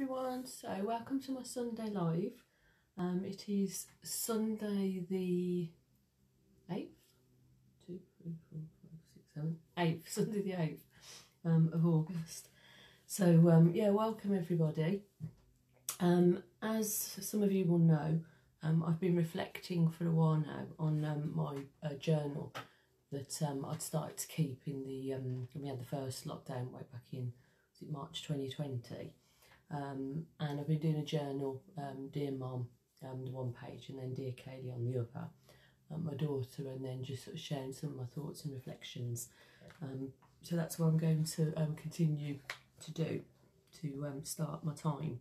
everyone, so welcome to my Sunday live. Um, it is Sunday the 8th, 2, 3, 4, 5, 6, 7, 8th, Sunday the 8th um, of August. So um, yeah, welcome everybody. Um, as some of you will know, um, I've been reflecting for a while now on um, my uh, journal that I'd started to keep in the, when we had the first lockdown way back in March 2020 um, and I've been doing a journal, um, Dear Mom, um, the one page, and then Dear Kaylee on the other, um, my daughter, and then just sort of sharing some of my thoughts and reflections. Um, so that's what I'm going to um, continue to do to start my time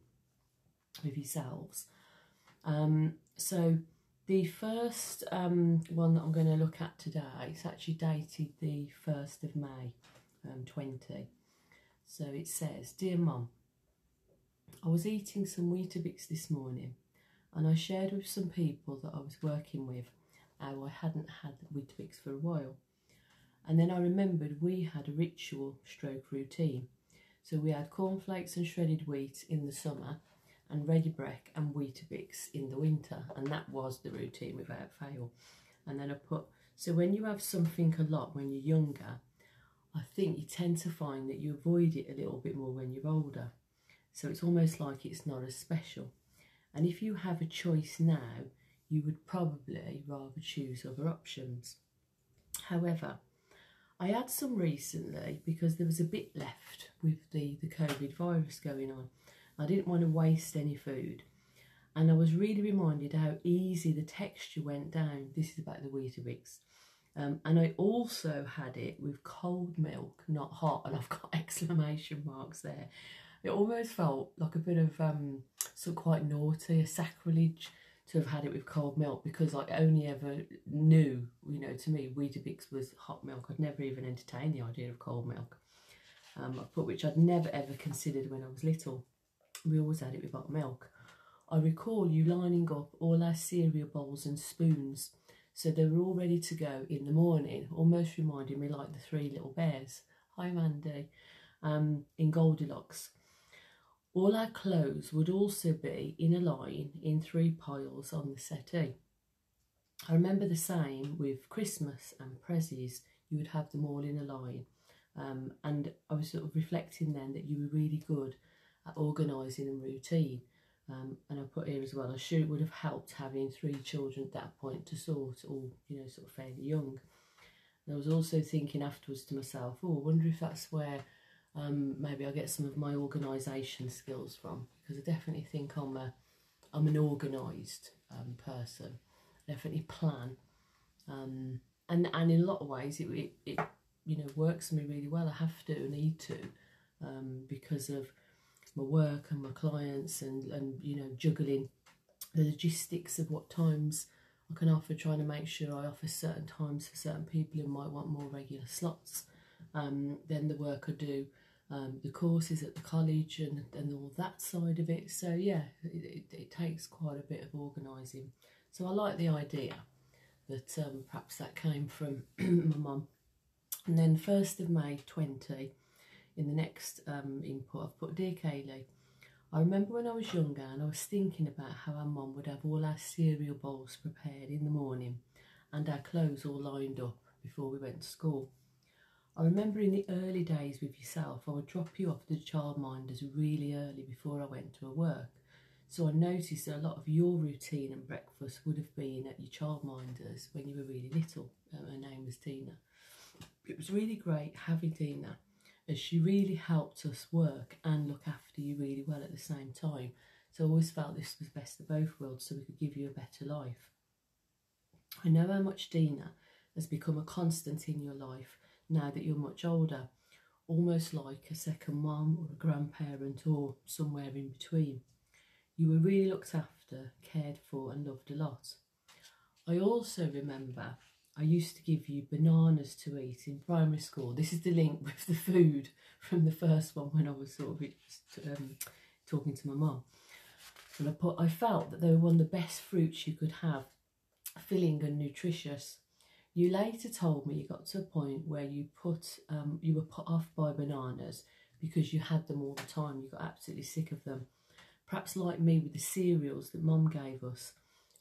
with yourselves. So the first one that I'm going to look at today is actually dated the 1st of May um, 20. So it says, Dear Mum, I was eating some Weetabix this morning and I shared with some people that I was working with how I hadn't had Weetabix for a while. And then I remembered we had a ritual stroke routine. So we had cornflakes and shredded wheat in the summer and Ready Brek and Weetabix in the winter. And that was the routine without fail. And then I put, so when you have something a lot when you're younger, I think you tend to find that you avoid it a little bit more when you're older. So it's almost like it's not as special. And if you have a choice now, you would probably rather choose other options. However, I had some recently because there was a bit left with the, the COVID virus going on. I didn't want to waste any food. And I was really reminded how easy the texture went down. This is about the Weetabix. Um, and I also had it with cold milk, not hot, and I've got exclamation marks there it almost felt like a bit of um, sort of quite naughty, a sacrilege to have had it with cold milk because I only ever knew, you know, to me, Weetabix was hot milk. I'd never even entertained the idea of cold milk, um, but which I'd never ever considered when I was little. We always had it with hot milk. I recall you lining up all our cereal bowls and spoons so they were all ready to go in the morning, almost reminding me like the three little bears. Hi, Mandy. Um, in Goldilocks. All our clothes would also be in a line in three piles on the settee. I remember the same with Christmas and prezzies, you would have them all in a line. Um, and I was sort of reflecting then that you were really good at organising and routine. Um, and I put here as well, I'm sure it would have helped having three children at that point to sort, all, you know, sort of fairly young. And I was also thinking afterwards to myself, oh, I wonder if that's where um, maybe I'll get some of my organisation skills from because I definitely think I'm a I'm an organised um, person. I definitely plan, um, and and in a lot of ways it, it, it you know works for me really well. I have to need to um, because of my work and my clients and and you know juggling the logistics of what times I can offer, trying to make sure I offer certain times for certain people who might want more regular slots. Um, then the work I do um, the courses at the college and, and all that side of it. So yeah, it, it, it takes quite a bit of organising. So I like the idea that um, perhaps that came from my mum. And then 1st of May 20, in the next um, input, I've put Dear Kaylee. I remember when I was younger and I was thinking about how our mum would have all our cereal bowls prepared in the morning and our clothes all lined up before we went to school. I remember in the early days with yourself, I would drop you off the childminders really early before I went to work. So I noticed that a lot of your routine and breakfast would have been at your childminders when you were really little. Uh, her name was Tina. It was really great having Tina as she really helped us work and look after you really well at the same time. So I always felt this was best of both worlds so we could give you a better life. I know how much Tina has become a constant in your life now that you're much older, almost like a second mum or a grandparent or somewhere in between. You were really looked after, cared for, and loved a lot. I also remember I used to give you bananas to eat in primary school. This is the link with the food from the first one when I was sort of um, talking to my mum. And I put, I felt that they were one of the best fruits you could have, filling and nutritious. You later told me you got to a point where you put um, you were put off by bananas because you had them all the time. You got absolutely sick of them. perhaps like me with the cereals that mum gave us.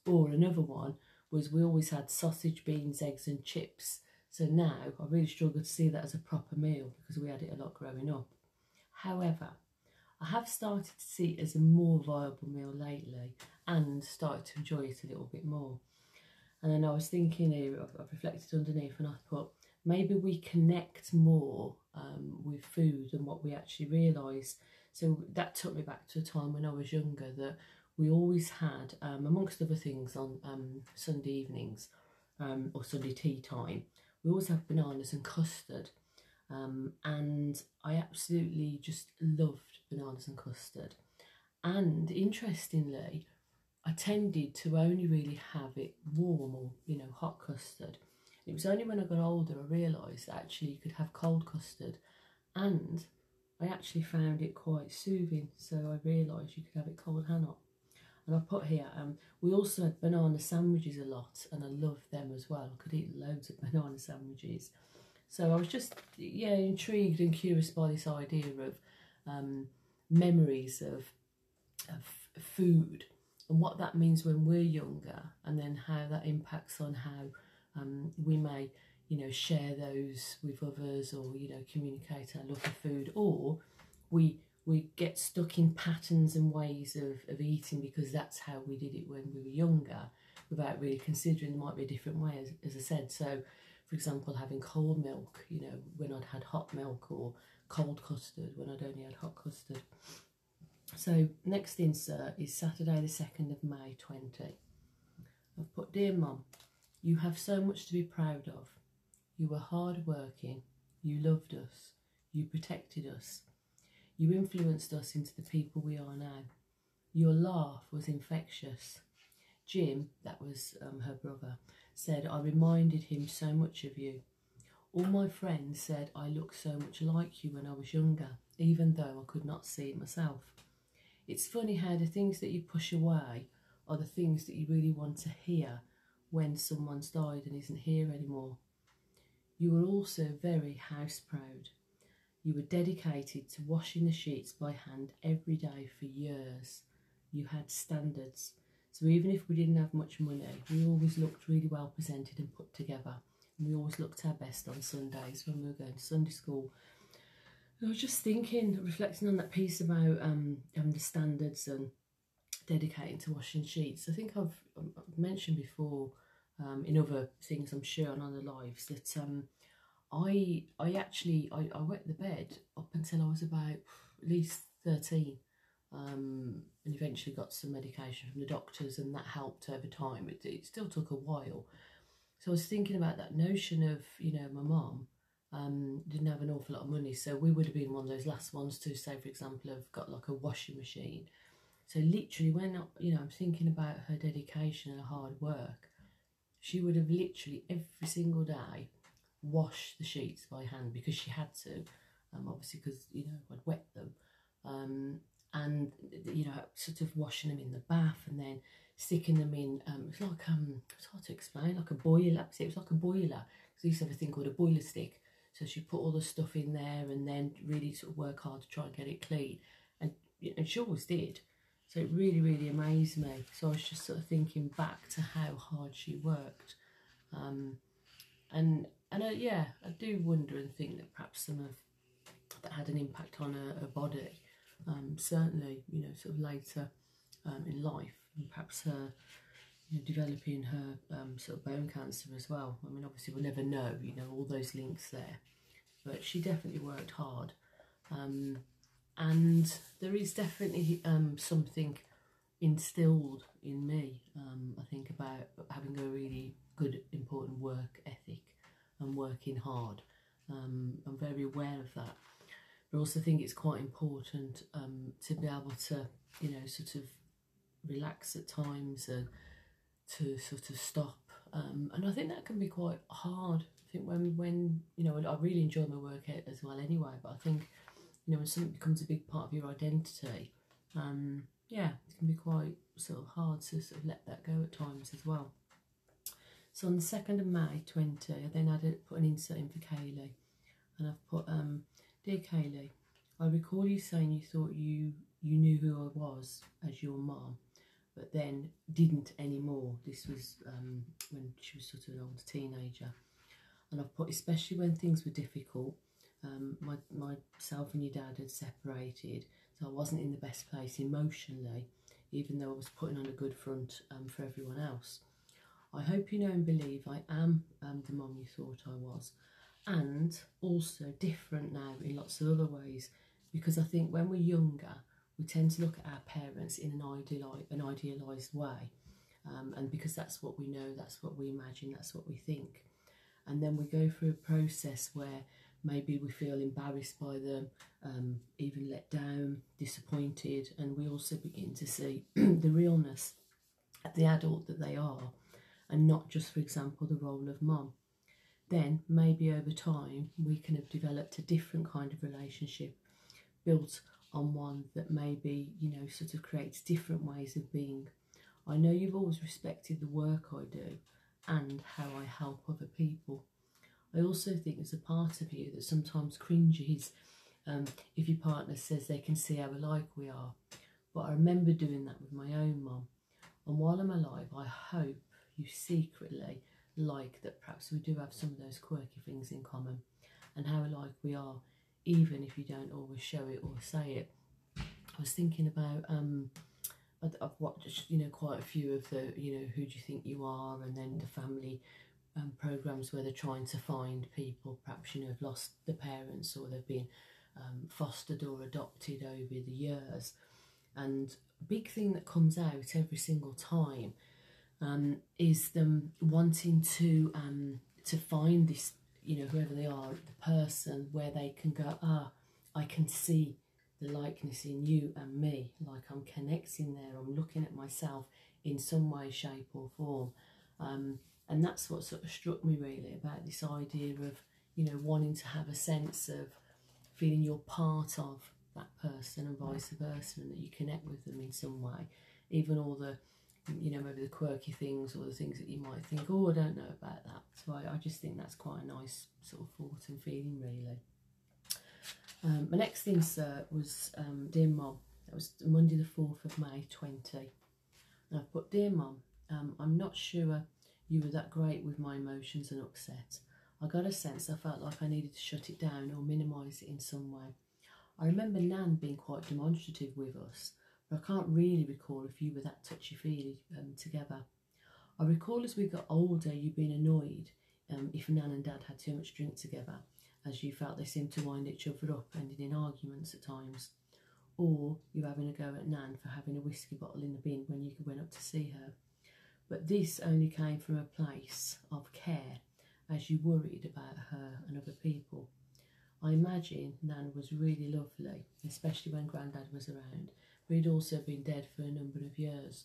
Or another one was we always had sausage, beans, eggs, and chips. So now I really struggle to see that as a proper meal because we had it a lot growing up. However, I have started to see it as a more viable meal lately and started to enjoy it a little bit more. And then I was thinking I've, reflected underneath and I thought maybe we connect more um, with food than what we actually realise. So that took me back to a time when I was younger that we always had, um, amongst other things, on um, Sunday evenings um, or Sunday tea time, we always have bananas and custard. Um, and I absolutely just loved bananas and custard. And interestingly, I tended to only really have it warm or, you know, hot custard. It was only when I got older I realised actually you could have cold custard and I actually found it quite soothing. So I realised you could have it cold and. And I put here, um, we also had banana sandwiches a lot, and I loved them as well. I could eat loads of banana sandwiches. So I was just, yeah, intrigued and curious by this idea of um, memories of, of food and what that means when we're younger, and then how that impacts on how um, we may, you know, share those with others, or you know, communicate our love for food, or we we get stuck in patterns and ways of, of eating because that's how we did it when we were younger without really considering there might be a different way as, as I said. So for example having cold milk you know when I'd had hot milk or cold custard when I'd only had hot custard so next insert is Saturday the 2nd of May 20 I've put dear mum you have so much to be proud of you were hard working you loved us you protected us you influenced us into the people we are now. Your laugh was infectious. Jim, that was um, her brother, said I reminded him so much of you. All my friends said I looked so much like you when I was younger, even though I could not see it myself. It's funny how the things that you push away are the things that you really want to hear when someone's died and isn't here anymore. You were also very house proud. You were dedicated to washing the sheets by hand every day for years. You had standards. So even if we didn't have much money, we always looked really well presented and put together. And we always looked our best on Sundays when we were going to Sunday school. I was just thinking, reflecting on that piece about um, um, the standards and dedicating to washing sheets. I think I've, um, I've mentioned before um, in other things, I'm sure, on other lives, that um, I I actually I, I wet the bed up until I was about at least 13 um, and eventually got some medication from the doctors and that helped over time. It, it still took a while. So I was thinking about that notion of, you know, my mum um, didn't have an awful lot of money. So we would have been one of those last ones to say, for example, have got like a washing machine. So literally when, you know, I'm thinking about her dedication and her hard work, she would have literally every single day wash the sheets by hand because she had to, um, obviously because you know I'd wet them, um, and you know sort of washing them in the bath and then sticking them in. Um, it's like um, it's hard to explain, like a boiler. It was like a boiler because I used to have a thing called a boiler stick. So she put all the stuff in there and then really sort of work hard to try and get it clean, and and she always did. So it really, really amazed me. So I was just sort of thinking back to how hard she worked. Um, and and uh, yeah, I do wonder and think that perhaps some of that had an impact on her, her body. Um, certainly, you know, sort of later um, in life, and perhaps her you know, developing her um, sort of bone cancer as well. I mean, obviously, we'll never know, you know, all those links there, but she definitely worked hard. Um, and there is definitely um, something instilled in me, um, I think, about having a really good, important work ethic and working hard. Um, I'm very aware of that. But I also think it's quite important um, to be able to, you know, sort of relax at times and to sort of stop. Um, and I think that can be quite hard. I think when, when you know, I really enjoy my work as well anyway, but I think, you know, when something becomes a big part of your identity, um, yeah, it can be quite sort of hard to sort of let that go at times as well. So on the 2nd of May 20, I then added, put an insert in for Kaylee. And I've put, um, Dear Kaylee, I recall you saying you thought you you knew who I was as your mom, but then didn't anymore. This was um, when she was sort of an older teenager. And I've put, especially when things were difficult, um, my, myself and your dad had separated, so I wasn't in the best place emotionally, even though I was putting on a good front um, for everyone else. I hope you know and believe I am um, the mom you thought I was, and also different now in lots of other ways, because I think when we're younger, we tend to look at our parents in an, an idealised way. Um, and because that's what we know, that's what we imagine, that's what we think. And then we go through a process where maybe we feel embarrassed by them, um, even let down, disappointed, and we also begin to see the realness of the adult that they are, and not just, for example, the role of mum. Then maybe over time we can have developed a different kind of relationship built on one that maybe, you know, sort of creates different ways of being. I know you've always respected the work I do and how I help other people. I also think there's a part of you that sometimes cringes um, if your partner says they can see how alike we are. But I remember doing that with my own mum. And while I'm alive, I hope you secretly like that perhaps we do have some of those quirky things in common and how alike we are, even if you don't always show it or say it. I was thinking about um, I've watched you know quite a few of the you know who do you think you are and then the family um, programs where they're trying to find people perhaps you know have lost the parents or they've been um, fostered or adopted over the years and big thing that comes out every single time um, is them wanting to um, to find this you know whoever they are the person where they can go ah I can see the likeness in you and me like I'm connecting there I'm looking at myself in some way shape or form. Um, and that's what sort of struck me really about this idea of you know wanting to have a sense of feeling you're part of that person and vice versa and that you connect with them in some way. Even all the you know maybe the quirky things or the things that you might think oh i don't know about that so i, I just think that's quite a nice sort of thought and feeling really um, my next insert was um, dear mom that was monday the 4th of may 20 and i've put dear mom um, i'm not sure you were that great with my emotions and upset. I got a sense I felt like I needed to shut it down or minimise it in some way. I remember Nan being quite demonstrative with us, I can't really recall if you were that touchy-feely um, together. I recall as we got older you being annoyed um, if Nan and Dad had too much drink together, as you felt they seemed to wind each other up, ending in arguments at times. Or you having a go at Nan for having a whiskey bottle in the bin when you went up to see her. But this only came from a place of care as you worried about her and other people. I imagine Nan was really lovely, especially when Grandad was around, but he'd also been dead for a number of years.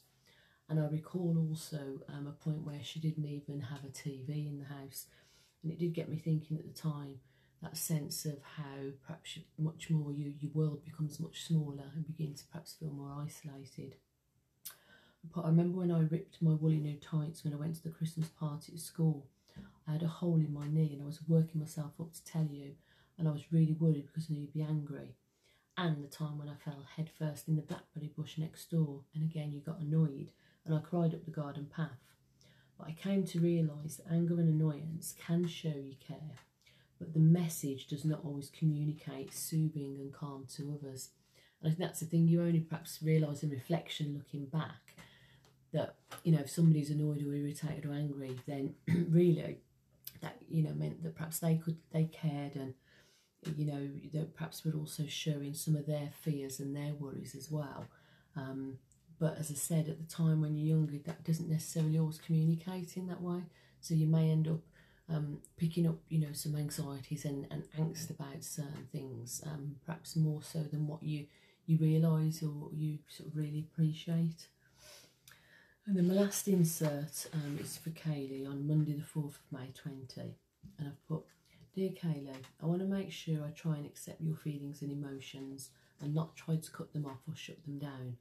And I recall also um, a point where she didn't even have a TV in the house, and it did get me thinking at the time that sense of how perhaps much more you, your world becomes much smaller and begin to perhaps feel more isolated. But I remember when I ripped my woolly new tights when I went to the Christmas party at school. I had a hole in my knee and I was working myself up to tell you, and I was really worried because I knew you'd be angry. And the time when I fell headfirst in the blackberry bush next door, and again you got annoyed, and I cried up the garden path. But I came to realise that anger and annoyance can show you care, but the message does not always communicate soothing and calm to others. And I think that's the thing you only perhaps realise in reflection looking back that you know if somebody's annoyed or irritated or angry then really that you know meant that perhaps they could they cared and you know that perhaps were also showing some of their fears and their worries as well um, but as I said at the time when you're younger that doesn't necessarily always communicate in that way so you may end up um, picking up you know some anxieties and, and angst about certain things um, perhaps more so than what you you realise or you sort of really appreciate and then my last insert um, is for Kaylee on Monday the 4th of May 20. And I've put, Dear Kaylee, I want to make sure I try and accept your feelings and emotions and not try to cut them off or shut them down.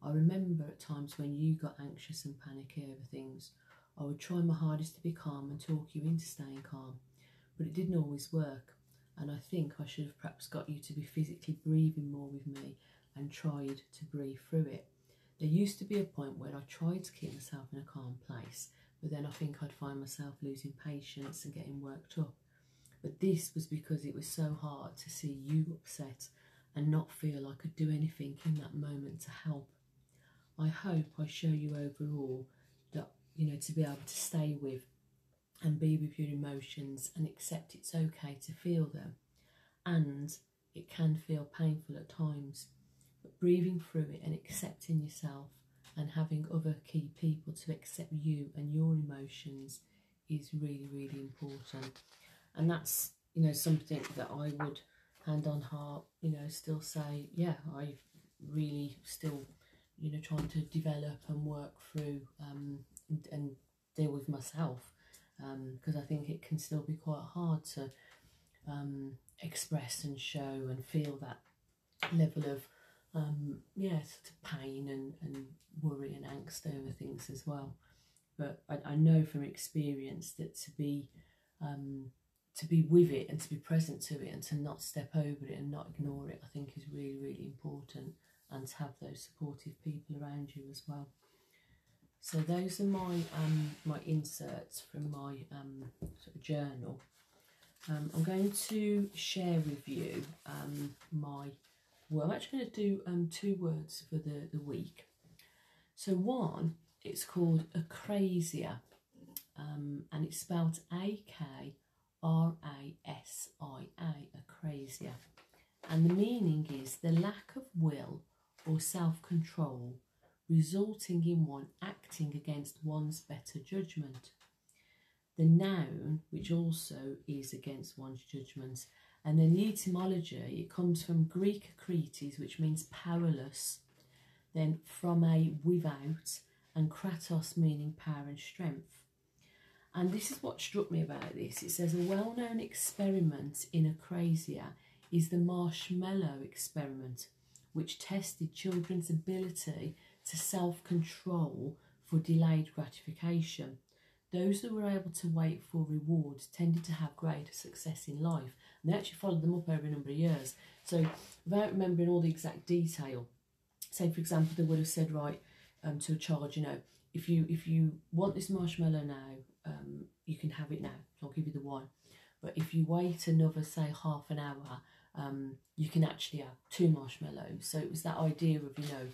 I remember at times when you got anxious and panicky over things, I would try my hardest to be calm and talk you into staying calm, but it didn't always work. And I think I should have perhaps got you to be physically breathing more with me and tried to breathe through it. There used to be a point where I tried to keep myself in a calm place, but then I think I'd find myself losing patience and getting worked up. But this was because it was so hard to see you upset and not feel I could do anything in that moment to help. I hope I show you overall that, you know, to be able to stay with and be with your emotions and accept it's okay to feel them. And it can feel painful at times, but breathing through it and accepting yourself and having other key people to accept you and your emotions is really, really important. And that's, you know, something that I would hand on heart, you know, still say, yeah, I really still, you know, trying to develop and work through um, and, and deal with myself because um, I think it can still be quite hard to um, express and show and feel that level of um, yeah, sort of pain and, and worry and angst over things as well. But I, I know from experience that to be um, to be with it and to be present to it and to not step over it and not ignore it, I think is really really important, and to have those supportive people around you as well. So those are my um, my inserts from my um, sort of journal. Um, I'm going to share with you um, my well, I'm actually going to do um, two words for the, the week. So one, it's called akrasia, um, and it's spelled A K R A S I A, akrasia. And the meaning is the lack of will or self control resulting in one acting against one's better judgment. The noun, which also is against one's judgment, and then the etymology, it comes from Greek akrates, which means powerless, then from a without, and kratos meaning power and strength. And this is what struck me about this. It says a well known experiment in akrasia is the marshmallow experiment, which tested children's ability to self control for delayed gratification. Those that were able to wait for rewards tended to have greater success in life, and they actually followed them up over a number of years. So, without remembering all the exact detail, say for example, they would have said, right, um, to a child, you know, if you if you want this marshmallow now, um, you can have it now. I'll give you the one. But if you wait another, say, half an hour, um, you can actually have two marshmallows. So it was that idea of, you know,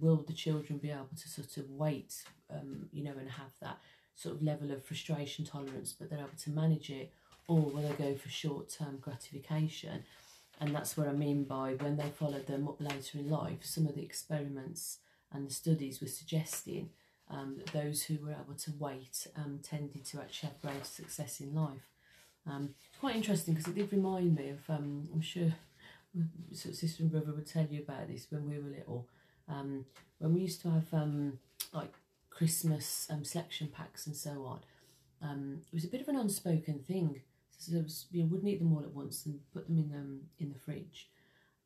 will the children be able to sort of wait, um, you know, and have that sort of level of frustration tolerance, but they're able to manage it, or will they go for short term gratification? And that's what I mean by when they followed them up later in life, some of the experiments and the studies were suggesting um, those who were able to wait um, tended to actually have greater success in life. Um, it's quite interesting because it did remind me of, um, I'm sure sort of sister and brother would tell you about this when we were little. Um, when we used to have um, like Christmas selection packs and so on, it was a bit of an unspoken thing. So was, you wouldn't eat them all at once and put them in um, in the fridge,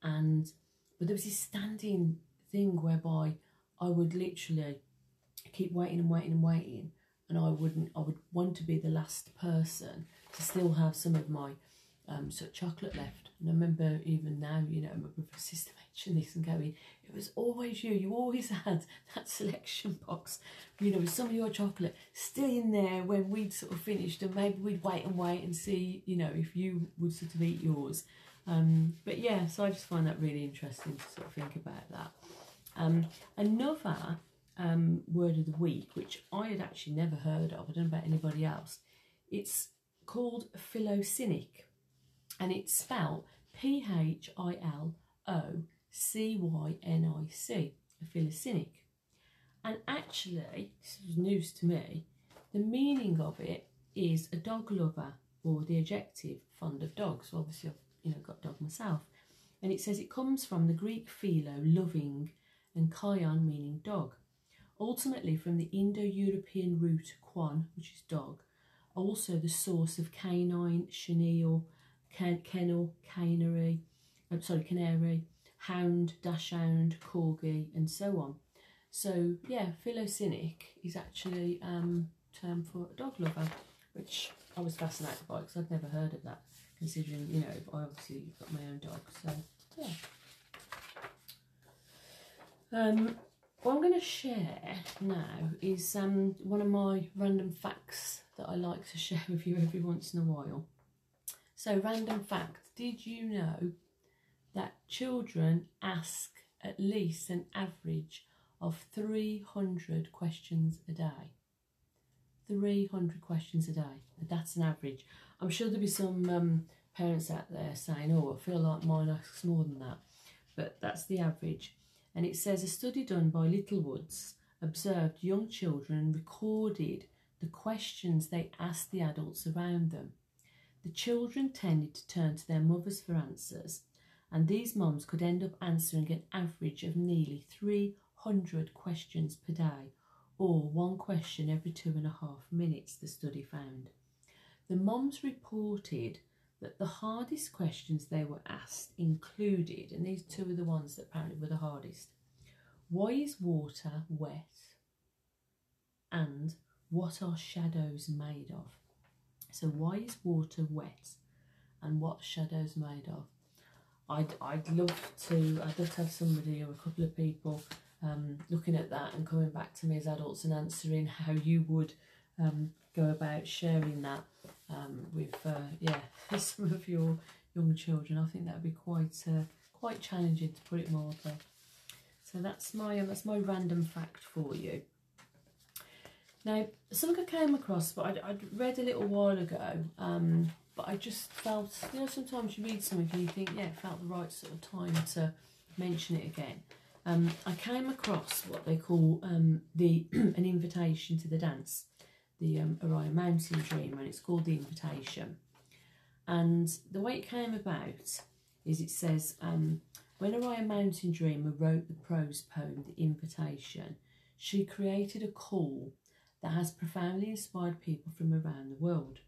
and but there was this standing thing whereby I would literally keep waiting and waiting and waiting, and I wouldn't. I would want to be the last person to still have some of my um, sort of chocolate left. And I remember even now, you know, my sister mentioned this and going, it was always you. You always had that selection box, you know, with some of your chocolate still in there when we'd sort of finished, and maybe we'd wait and wait and see, you know, if you would sort of eat yours. Um, but yeah, so I just find that really interesting to sort of think about that. Um, another um, word of the week, which I had actually never heard of, I don't know about anybody else, it's called philocynic and it's spelled P H I L O C Y N I C, a philocynic. And actually, this was news to me, the meaning of it is a dog lover or the adjective fond of dogs. Obviously, I've you know got dog myself, and it says it comes from the Greek philo, loving, and kaion, meaning dog. Ultimately, from the Indo-European root quan, which is dog, also the source of canine, chenille, ken- kennel, canary, I'm sorry, canary, hound, dachshund, corgi, and so on. So yeah, philocynic is actually um, term for a dog lover, which I was fascinated by because I'd never heard of that. Considering you know, I obviously got my own dog, so yeah. Um, what I'm going to share now is um, one of my random facts that I like to share with you every once in a while. So, random fact did you know that children ask at least an average of 300 questions a day? 300 questions a day. That's an average. I'm sure there'll be some um, parents out there saying, oh, I feel like mine asks more than that. But that's the average. And it says a study done by Littlewoods observed young children and recorded the questions they asked the adults around them. The children tended to turn to their mothers for answers, and these mums could end up answering an average of nearly 300 questions per day, or one question every two and a half minutes, the study found. The mums reported that the hardest questions they were asked included, and these two are the ones that apparently were the hardest why is water wet? And what are shadows made of? So, why is water wet? And what shadows made of? I'd, I'd love to I'd love to have somebody or a couple of people um, looking at that and coming back to me as adults and answering how you would um, go about sharing that um, with uh, yeah some of your young children. I think that would be quite uh, quite challenging to put it mildly. So that's my um, that's my random fact for you. Now something I came across, but I'd, I'd read a little while ago. Um, but I just felt you know sometimes you read something and you think yeah it felt the right sort of time to mention it again. Um, I came across what they call um, the an invitation to the dance the um, Oriah Mountain Dream, and it's called The Invitation. And the way it came about is it says, um, when Oriah Mountain Dreamer wrote the prose poem, The Invitation, she created a call that has profoundly inspired people from around the world.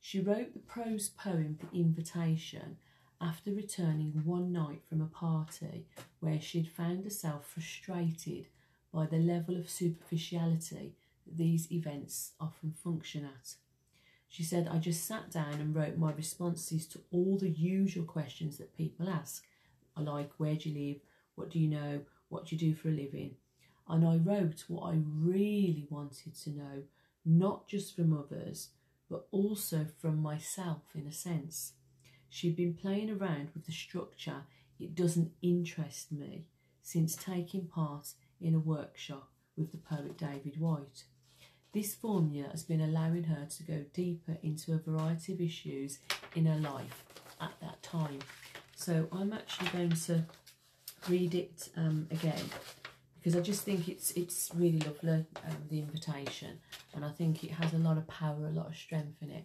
She wrote the prose poem, The Invitation, after returning one night from a party where she'd found herself frustrated by the level of superficiality these events often function at. She said, I just sat down and wrote my responses to all the usual questions that people ask. Like, where do you live? What do you know? What do you do for a living? And I wrote what I really wanted to know, not just from others, but also from myself in a sense. She'd been playing around with the structure, it doesn't interest me, since taking part in a workshop with the poet David Whyte. This formula has been allowing her to go deeper into a variety of issues in her life at that time. So I'm actually going to read it um, again because I just think it's it's really lovely, um, the invitation, and I think it has a lot of power, a lot of strength in it.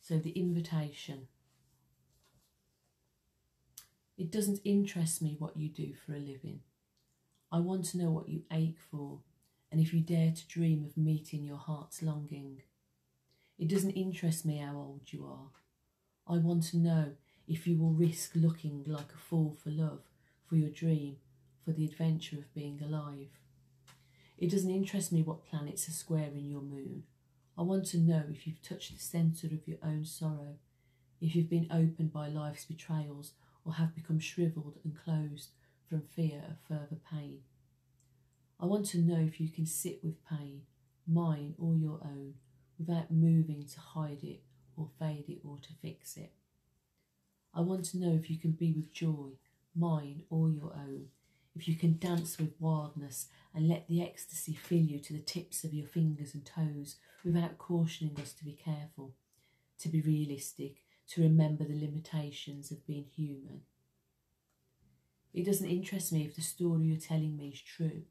So the invitation. It doesn't interest me what you do for a living. I want to know what you ache for and if you dare to dream of meeting your heart's longing. It doesn't interest me how old you are. I want to know if you will risk looking like a fool for love, for your dream, for the adventure of being alive. It doesn't interest me what planets are square in your moon. I want to know if you've touched the centre of your own sorrow, if you've been opened by life's betrayals or have become shrivelled and closed from fear of further pain. I want to know if you can sit with pain, mine or your own, without moving to hide it or fade it or to fix it. I want to know if you can be with joy, mine or your own, if you can dance with wildness and let the ecstasy fill you to the tips of your fingers and toes without cautioning us to be careful, to be realistic, to remember the limitations of being human. It doesn't interest me if the story you're telling me is true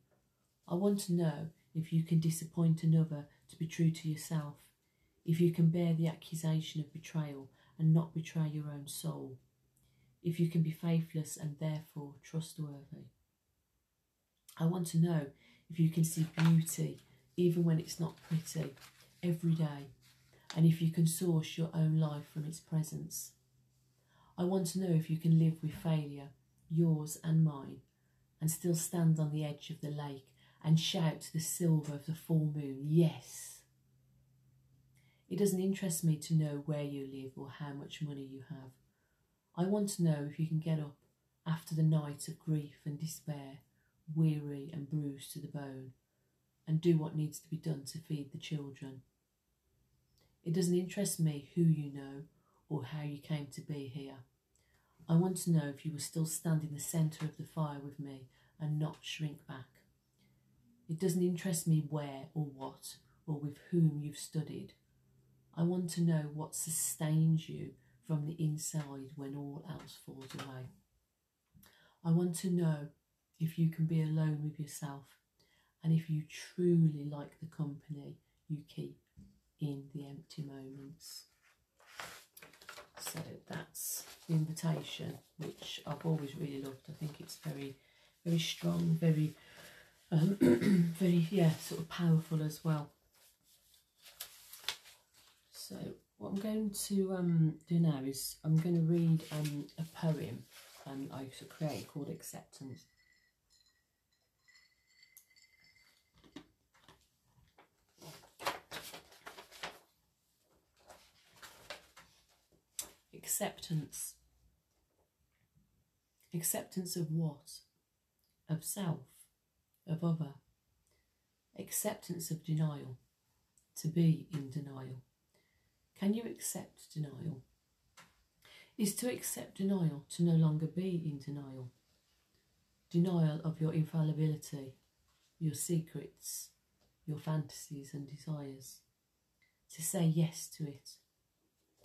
I want to know if you can disappoint another to be true to yourself, if you can bear the accusation of betrayal and not betray your own soul, if you can be faithless and therefore trustworthy. I want to know if you can see beauty even when it's not pretty every day, and if you can source your own life from its presence. I want to know if you can live with failure, yours and mine, and still stand on the edge of the lake and shout the silver of the full moon, yes. It doesn't interest me to know where you live or how much money you have. I want to know if you can get up after the night of grief and despair, weary and bruised to the bone, and do what needs to be done to feed the children. It doesn't interest me who you know or how you came to be here. I want to know if you will still stand in the centre of the fire with me and not shrink back. It doesn't interest me where or what or with whom you've studied. I want to know what sustains you from the inside when all else falls away. I want to know if you can be alone with yourself and if you truly like the company you keep in the empty moments. So that's the invitation, which I've always really loved. I think it's very, very strong, very, um, very, yeah, sort of powerful as well. So what I'm going to um, do now is I'm going to read um, a poem um, I created called Acceptance. Acceptance. Acceptance of what? Of self, of other. Acceptance of denial. To be in denial. Can you accept denial? Is to accept denial to no longer be in denial? Denial of your infallibility, your secrets, your fantasies and desires. To say yes to it.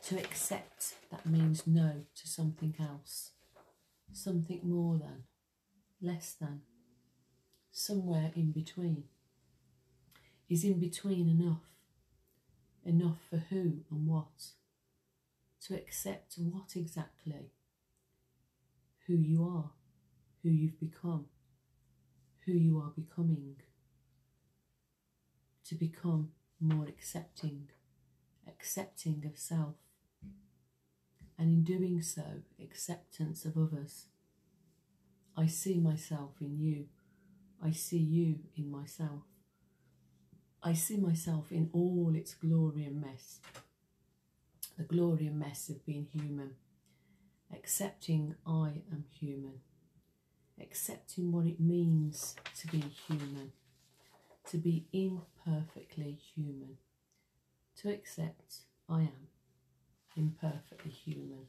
To accept that means no to something else, something more than, less than, somewhere in between. Is in between enough? Enough for who and what? To accept what exactly? Who you are, who you've become, who you are becoming. To become more accepting, accepting of self. And in doing so, acceptance of others. I see myself in you. I see you in myself. I see myself in all its glory and mess. The glory and mess of being human, accepting I am human, accepting what it means to be human, to be imperfectly human, to accept I am imperfectly human.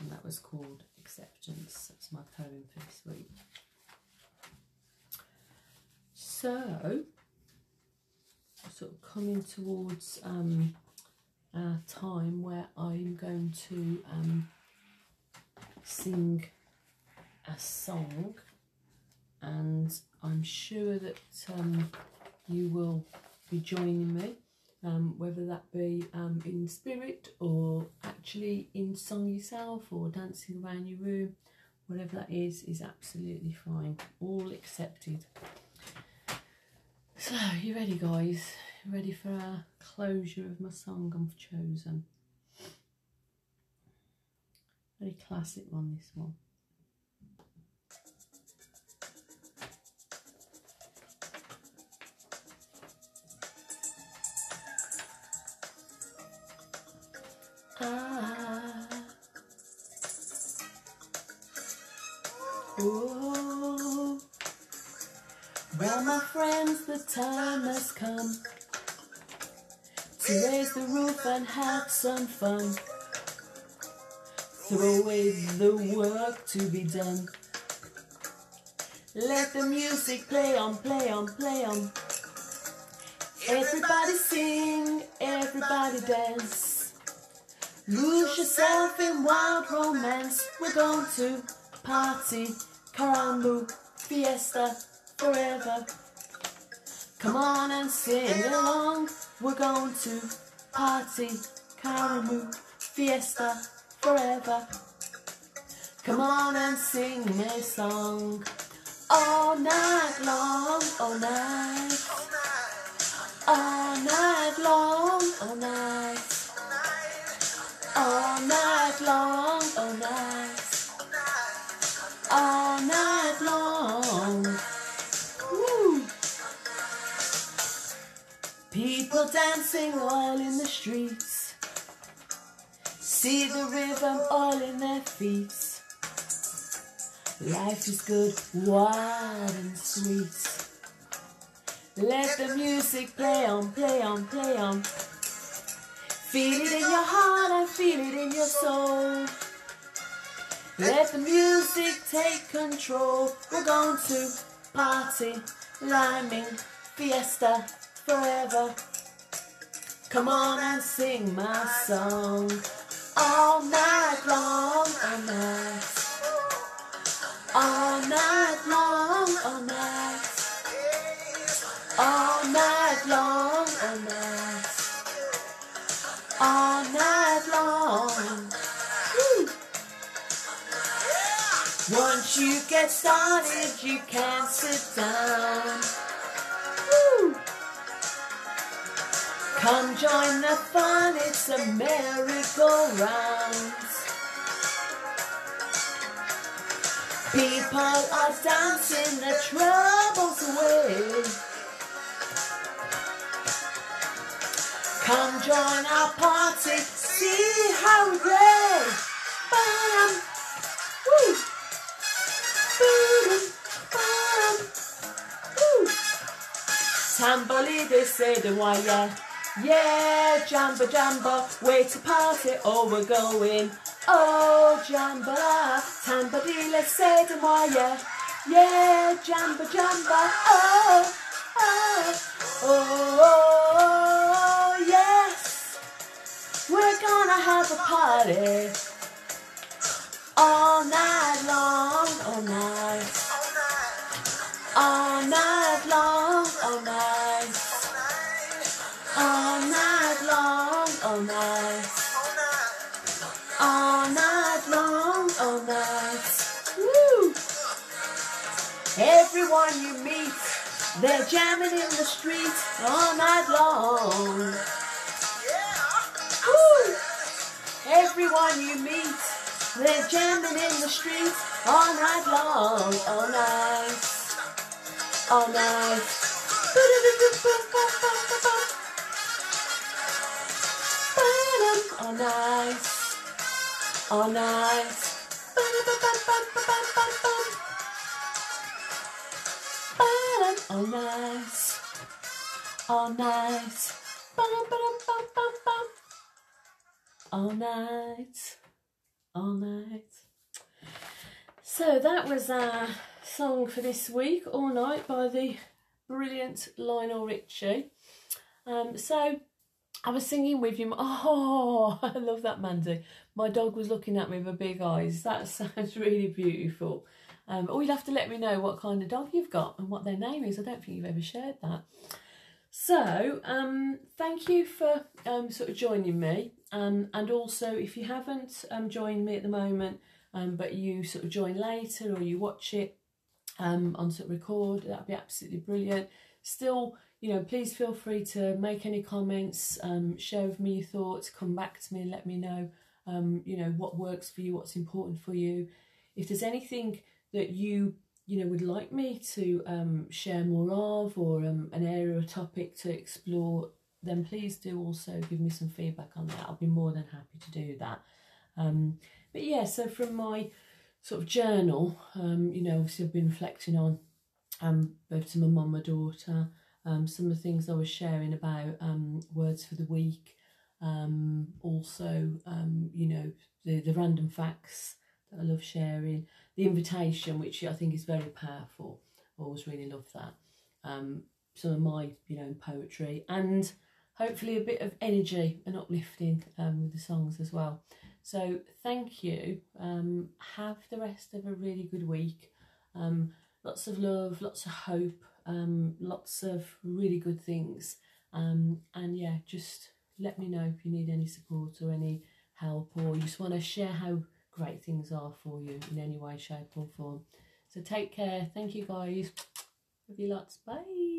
And that was called Acceptance. That's my poem for this week. So, sort of coming towards um, a time where I'm going to um, sing a song, and I'm sure that um, you will be joining me, um, whether that be um, in spirit or actually in song yourself or dancing around your room. Whatever that is, is absolutely fine. All accepted. So, you ready, guys? ready for a closure of my song I've chosen. Very classic one, this one. Ah. Oh. Well, my friends, the time has come to raise the roof and have some fun. Throw away the work to be done. Let the music play on, play on, play on. Everybody sing, everybody dance. Lose yourself in wild romance. We're going to party, Karamu, fiesta, forever. Come on and sing along. We're going to party, Karamu, fiesta, forever. Come on and sing me a song all night long, all night, all night long, all night, all night long, all night, all night long. People dancing all in the streets. See the rhythm all in their feet. Life is good, wild and sweet. Let the music play on, play on, play on. Feel it in your heart and feel it in your soul. Let the music take control. We're going to party, liming, fiesta, forever. Come on and sing my song all night long, all night, all night long, all night, all night long, all night, all night long. Once you get started, you can't sit down. Come join the fun, it's a merry-go-round. People are dancing their troubles away. Come join our party, see how play. Bam, woo, boom, bam, woo. Tamboli say the why yeah. Jamba jamba, way to party, oh we're going. Oh jamba, tambadi let's say the why yeah. Yeah, jamba jamba, oh, oh, oh, oh, yes. We're gonna have a party all night long, all night, all night long, all night, they're jamming in the streets all night long. Yeah. Woo! Everyone you meet, they're jamming in the streets all night long, all night, all night. All night, all night. All night. All night all night. So that was our song for this week, All Night, by the brilliant Lionel Richie. Um, so I was singing with him. Oh, I love that, Mandy. My dog was looking at me with big eyes. That sounds really beautiful. Um, or you'll have to let me know what kind of dog you've got and what their name is. I don't think you've ever shared that. So, um, thank you for um, sort of joining me. Um, and also, if you haven't um, joined me at the moment, um, but you sort of join later or you watch it um, on sort of record, that'd be absolutely brilliant. Still, you know, please feel free to make any comments, um, share with me your thoughts, come back to me and let me know, um, you know, what works for you, what's important for you. If there's anything that you you know would like me to um, share more of or um, an area or topic to explore then please do also give me some feedback on that. I'll be more than happy to do that. Um, but yeah, so from my sort of journal, um, you know, obviously I've been reflecting on um, both to my mum, my daughter, um, some of the things I was sharing about um, words for the week, um, also, um, you know, the, the random facts that I love sharing, the invitation, which I think is very powerful. I always really love that. Um, some of my, you know, poetry and hopefully a bit of energy and uplifting um, with the songs as well. So thank you. Um, have the rest of a really good week. Um, lots of love, lots of hope, um, lots of really good things. Um, and yeah, just let me know if you need any support or any help or you just want to share how great things are for you in any way, shape or form. So take care. Thank you guys. Love you lots. Bye.